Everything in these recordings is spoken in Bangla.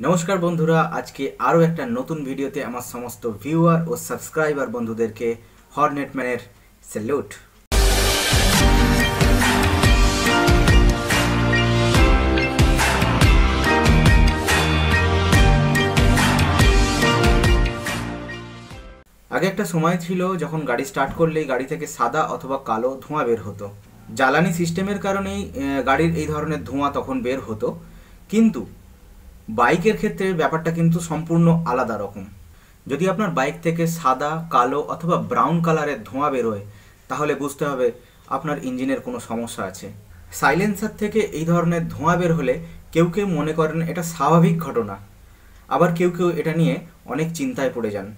নমস্কার বন্ধুরা, আজকে আরও একটা নতুন ভিডিওতে আমার সমস্ত ভিউয়ার ও সাবস্ক্রাইবার বন্ধুদেরকে হর্নেটম্যানের স্যালুট আগে একটা সময় ছিল যখন গাড়ি স্টার্ট করলেই গাড়ি থেকে সাদা অথবা কালো ধোঁয়া বের হতো। জ্বালানি সিস্টেমের কারণেই গাড়ির এই ধরনের ধোঁয়া তখন বের হতো। কিন্তু বাইকের ক্ষেত্রে ব্যাপারটা কিন্তু সম্পূর্ণ আলাদা রকম। যদি আপনার বাইক থেকে সাদা, কালো অথবা ব্রাউন কালারের ধোঁয়া বেরোয়, তাহলে বুঝতে হবে আপনার ইঞ্জিনের কোনো সমস্যা আছে। সাইলেন্সার থেকে এই ধরনের ধোঁয়া বের হলে কেউ কেউ মনে করেন এটা স্বাভাবিক ঘটনা। আবার কেউ কেউ এটা নিয়ে অনেক চিন্তায় পড়ে যান।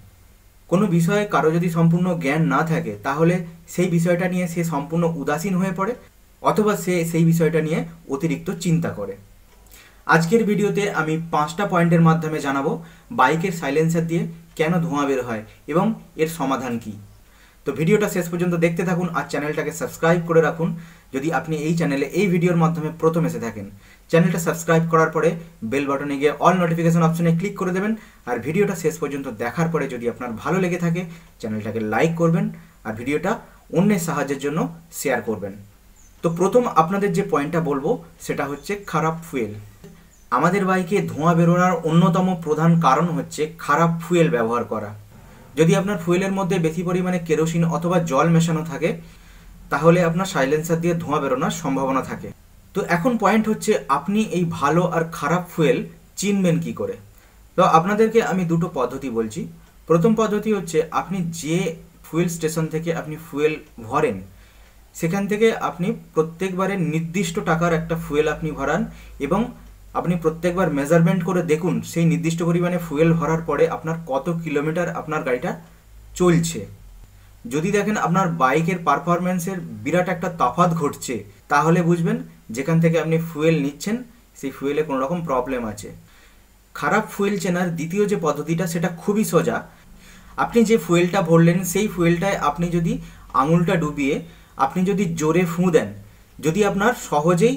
কোনো বিষয়ে কারও যদি সম্পূর্ণ জ্ঞান না থাকে, তাহলে সেই বিষয়টা নিয়ে সে সম্পূর্ণ উদাসীন হয়ে পড়ে, অথবা সে সেই বিষয়টা নিয়ে অতিরিক্ত চিন্তা করে। আজকের ভিডিওতে আমি পাঁচটা পয়েন্টের মাধ্যমে জানাব বাইকের সাইলেন্সার দিয়ে কেন ধোঁয়া বের হয় এবং এর সমাধান কি। তো ভিডিওটা শেষ পর্যন্ত দেখতে থাকুন আর চ্যানেলটাকে সাবস্ক্রাইব করে রাখুন যদি আপনি এই চ্যানেলে এই ভিডিওর মাধ্যমে প্রথম এসে থাকেন। চ্যানেলটা সাবস্ক্রাইব করার পরে বেল বাটনে গিয়ে অল নোটিফিকেশন অপশনে ক্লিক করে দেবেন আর ভিডিওটা শেষ পর্যন্ত দেখার পরে যদি আপনার ভালো লেগে থাকে চ্যানেলটাকে লাইক করবেন আর ভিডিওটা অন্যের সাহায্যের জন্য শেয়ার করবেন। তো প্রথম আপনাদের যে পয়েন্টটা বলব সেটা হচ্ছে খারাপ ফুয়েল। আমাদের বাইকে ধোঁয়া বেরোনোর অন্যতম প্রধান কারণ হচ্ছে খারাপ ফুয়েল ব্যবহার করা। যদি আপনার ফুয়েলের মধ্যে বেশি পরিমাণে কেরোসিন অথবা জল মেশানো থাকে, তাহলে আপনার সাইলেন্সার দিয়ে ধোঁয়া বেরোনোর সম্ভাবনা থাকে। তো এখন পয়েন্ট হচ্ছে আপনি এই ভালো আর খারাপ ফুয়েল চিনবেন কি করে? তো আপনাদেরকে আমি দুটো পদ্ধতি বলছি। প্রথম পদ্ধতি হচ্ছে আপনি যে ফুয়েল স্টেশন থেকে আপনি ফুয়েল ভরেন, সেখান থেকে আপনি প্রত্যেকবারে নির্দিষ্ট টাকার একটা ফুয়েল আপনি ভরান এবং আপনি প্রত্যেকবার মেজারমেন্ট করে দেখুন, সেই নির্দিষ্ট পরিমাণে ফুয়েল ভরার পরে আপনার কত কিলোমিটার আপনার গাড়িটা চলছে। যদি দেখেন আপনার বাইকের পারফরমেন্সের বিরাট একটা তফাত ঘটছে, তাহলে বুঝবেন যেখান থেকে আপনি ফুয়েল নিচ্ছেন, সেই ফুয়েলে কোনো রকম প্রবলেম আছে। খারাপ ফুয়েল চেনার দ্বিতীয় যে পদ্ধতিটা, সেটা খুবই সোজা। আপনি যে ফুয়েলটা ভরলেন, সেই ফুয়েলটায় আপনি যদি আঙুলটা ডুবিয়ে, আপনি যদি জোরে ফুঁ দেন, যদি আপনার সহজেই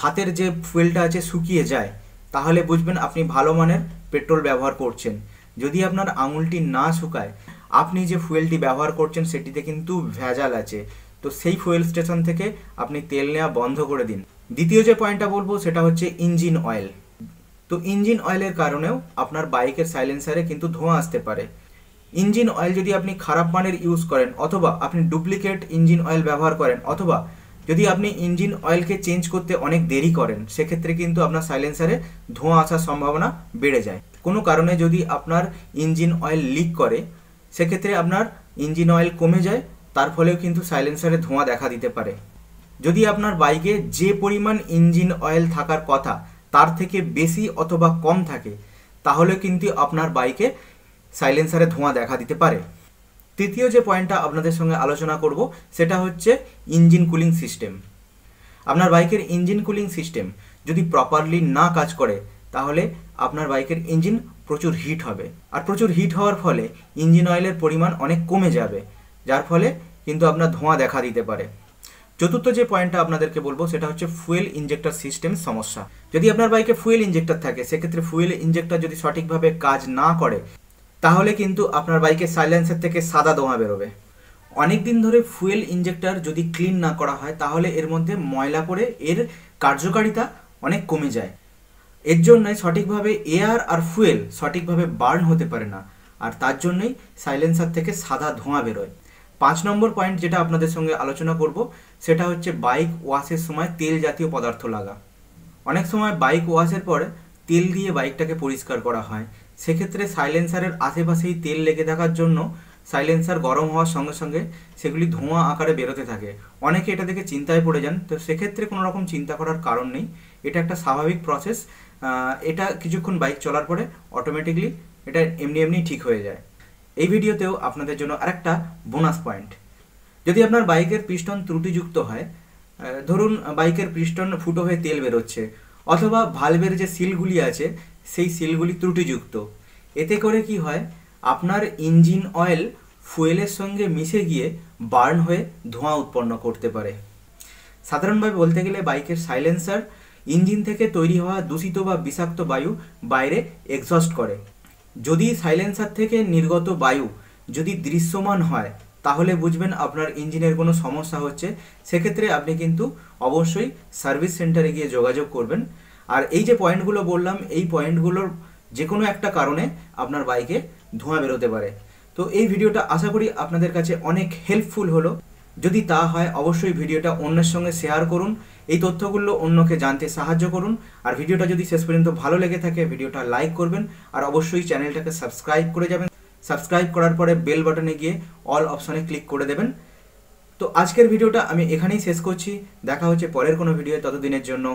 হাতের যে ফুয়েলটা আছে শুকিয়ে যায়, তাহলে বুঝবেন আপনি ভালো মানের পেট্রোল ব্যবহার করছেন। যদি আপনার আঙুলটি না শুকায়, আপনি যে ফুয়েলটি ব্যবহার করছেন সেটিতে কিন্তু ভেজাল আছে। তো সেই ফুয়েল স্টেশন থেকে আপনি তেল নেওয়া বন্ধ করে দিন। দ্বিতীয় যে পয়েন্টটা বলব সেটা হচ্ছে ইঞ্জিন অয়েল। তো ইঞ্জিন অয়েলের কারণেও আপনার বাইকের সাইলেন্সারে কিন্তু ধোঁয়া আসতে পারে। ইঞ্জিন অয়েল যদি আপনি খারাপ মানের ইউজ করেন, অথবা আপনি ডুপ্লিকেট ইঞ্জিন অয়েল ব্যবহার করেন, অথবা যদি আপনি ইঞ্জিন অয়েলকে চেঞ্জ করতে অনেক দেরি করেন, সেক্ষেত্রে কিন্তু আপনার সাইলেন্সারে ধোঁয়া আসার সম্ভাবনা বেড়ে যায়। কোনো কারণে যদি আপনার ইঞ্জিন অয়েল লিক করে, সেক্ষেত্রে আপনার ইঞ্জিন অয়েল কমে যায়, তার ফলেও কিন্তু সাইলেন্সারে ধোঁয়া দেখা দিতে পারে। যদি আপনার বাইকে যে পরিমাণ ইঞ্জিন অয়েল থাকার কথা, তার থেকে বেশি অথবা কম থাকে তাহলে কিন্তু আপনার বাইকে সাইলেন্সারে ধোঁয়া দেখা দিতে পারে। তৃতীয় যে পয়েন্টটা আপনাদের সঙ্গে আলোচনা করব, সেটা হচ্ছে ইঞ্জিন কুলিং সিস্টেম আপনার বাইকের ইঞ্জিন কুলিং সিস্টেম যদি প্রপারলি না কাজ করে, তাহলে আপনার বাইকের ইঞ্জিন প্রচুর হিট হবে। আর প্রচুর হিট হওয়ার ফলে ইঞ্জিন অয়েলের পরিমাণ অনেক কমে যাবে, যার ফলে কিন্তু আপনার ধোঁয়া দেখা দিতে পারে। চতুর্থ যে পয়েন্টটা আপনাদেরকে বলব, সেটা হচ্ছে ফুয়েল ইঞ্জেক্টর সিস্টেম সমস্যা। যদি আপনার বাইকে ফুয়েল ইঞ্জেক্টর থাকে, সেক্ষেত্রে ফুয়েল ইঞ্জেক্টর যদি সঠিকভাবে কাজ না করে তাহলে কিন্তু আপনার বাইকের সাইলেন্সার থেকে সাদা ধোঁয়া বেরোবে। অনেক দিন ধরে ফুয়েল ইঞ্জেক্টর যদি ক্লিন না করা হয়, তাহলে এর মধ্যে ময়লা পড়ে এর কার্যকারিতা অনেক কমে যায়। এর জন্যই সঠিকভাবে এয়ার আর ফুয়েল সঠিকভাবে বার্ন হতে পারে না, আর তার জন্যই সাইলেন্সার থেকে সাদা ধোঁয়া বেরোয়। পাঁচ নম্বর পয়েন্ট যেটা আপনাদের সঙ্গে আলোচনা করব, সেটা হচ্ছে বাইক ওয়াশের সময় তেল জাতীয় পদার্থ লাগা। অনেক সময় বাইক ওয়াশের পর তেল দিয়ে বাইকটাকে পরিষ্কার করা হয় সেক্ষেত্রে সাইলেন্সারের আশেপাশেই তেল লেগে থাকার জন্য সাইলেন্সার গরম হওয়ার সঙ্গে সঙ্গে সেগুলি ধোঁয়া আকারে বেরোতে থাকে। অনেকে এটা দেখে চিন্তায় পড়ে যান। তো সেক্ষেত্রে কোনো রকম চিন্তা করার কারণ নেই। এটা একটা স্বাভাবিক প্রসেস এটা কিছুক্ষণ বাইক চলার পরে অটোমেটিকলি এটা এমনি এমনি ঠিক হয়ে যায়। এই ভিডিওতেও আপনাদের জন্য আরেকটা বোনাস পয়েন্ট যদি আপনার বাইকের পিস্টন ত্রুটিযুক্ত হয় ধরুন বাইকের পিস্টন ফুটো হয়ে তেল বেরোচ্ছে, অথবা ভালভের যে সিলগুলি আছে সেই সিলগুলি ত্রুটিযুক্ত। এতে করে কি হয়, আপনার ইঞ্জিন অয়েল ফুয়েলের সঙ্গে মিশে গিয়ে বার্ন হয়ে ধোঁয়া উৎপন্ন করতে পারে। সাধারণভাবে বলতে গেলে বাইকের সাইলেন্সার ইঞ্জিন থেকে তৈরি হওয়া দূষিত বা বিষাক্ত বায়ু বাইরে এক্সস্ট করে। যদি সাইলেন্সার থেকে নির্গত বায়ু যদি দৃশ্যমান হয়, তাহলে বুঝবেন আপনার ইঞ্জিনের কোনো সমস্যা হচ্ছে। সেক্ষেত্রে আপনি কিন্তু অবশ্যই সার্ভিস সেন্টারে গিয়ে যোগাযোগ করবেন। আর এই যে পয়েন্টগুলো বললাম, এই পয়েন্টগুলোর যে কোনো একটা কারণে আপনার বাইকে ধোঁয়া বেরোতে পারে। তো এই ভিডিওটা আশা করি আপনাদের কাছে অনেক হেল্পফুল হলো। যদি তা হয়, অবশ্যই ভিডিওটা অন্যের সঙ্গে শেয়ার করুন। এই তথ্যগুলো অন্যকে জানতে সাহায্য করুন। আর ভিডিওটা যদি শেষ পর্যন্ত ভালো লেগে থাকে, ভিডিওটা লাইক করবেন। আর অবশ্যই চ্যানেলটাকে সাবস্ক্রাইব করে যাবেন। সাবস্ক্রাইব করার পরে বেল বাটনে গিয়ে অল অপশনে ক্লিক করে দেবেন। তো আজকের ভিডিওটা আমি এখানেই শেষ করছি। দেখা হচ্ছে পরের কোনো ভিডিও ততদিনের জন্য